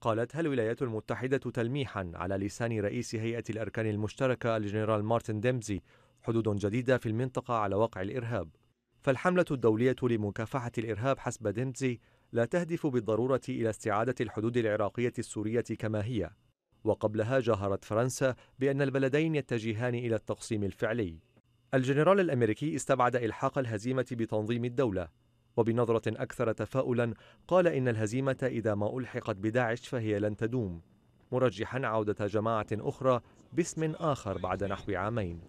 قالتها الولايات المتحدة تلميحا على لسان رئيس هيئة الأركان المشتركة الجنرال مارتن ديمبسي حدود جديدة في المنطقة على وقع الإرهاب؟ فالحملة الدولية لمكافحة الإرهاب حسب ديمبسي لا تهدف بالضرورة إلى استعادة الحدود العراقية السورية كما هي. وقبلها جاهرت فرنسا بأن البلدين يتجهان إلى التقسيم الفعلي. الجنرال الأمريكي استبعد إلحاق الهزيمة بتنظيم الدولة. وبنظرة أكثر تفاؤلا قال إن الهزيمة إذا ما ألحقت بداعش فهي لن تدوم. مرجحا عودة جماعة أخرى باسم آخر بعد نحو عامين.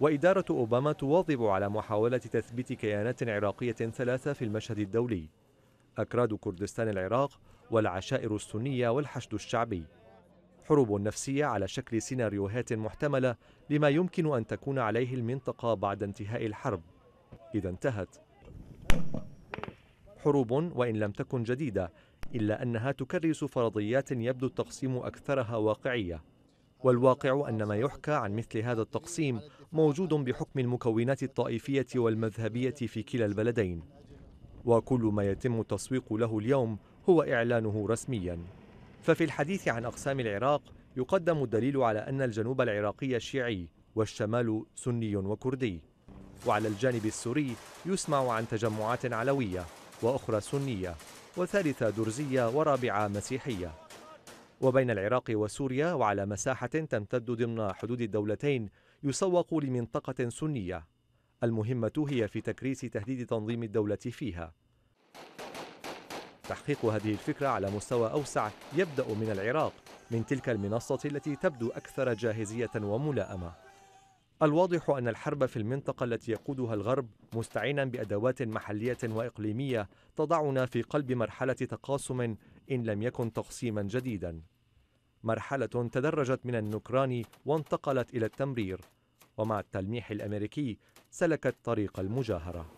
وإدارة أوباما تواظب على محاولة تثبيت كيانات عراقية ثلاثة في المشهد الدولي. أكراد كردستان العراق والعشائر السنية والحشد الشعبي. حروب نفسية على شكل سيناريوهات محتملة لما يمكن أن تكون عليه المنطقة بعد انتهاء الحرب. إذا انتهت. حروب وإن لم تكن جديدة إلا أنها تكرس فرضيات يبدو التقسيم أكثرها واقعية. والواقع أن ما يحكى عن مثل هذا التقسيم موجود بحكم المكونات الطائفية والمذهبية في كلا البلدين. وكل ما يتم التسويق له اليوم هو إعلانه رسمياً. ففي الحديث عن أقسام العراق يقدم الدليل على أن الجنوب العراقي شيعي والشمال سني وكردي. وعلى الجانب السوري يسمع عن تجمعات علوية وأخرى سنية وثالثة درزية ورابعة مسيحية. وبين العراق وسوريا وعلى مساحة تمتد ضمن حدود الدولتين يسوق لمنطقة سنية. المهمة هي في تكريس تهديد تنظيم الدولة فيها. تحقيق هذه الفكرة على مستوى أوسع يبدأ من العراق من تلك المنصة التي تبدو أكثر جاهزية وملائمة. الواضح أن الحرب في المنطقة التي يقودها الغرب مستعينا بأدوات محلية وإقليمية تضعنا في قلب مرحلة تقاسم إن لم يكن تقسيما جديدا. مرحلة تدرجت من النكران وانتقلت إلى التمرير ومع التلميح الأمريكي سلكت طريق المجاهرة.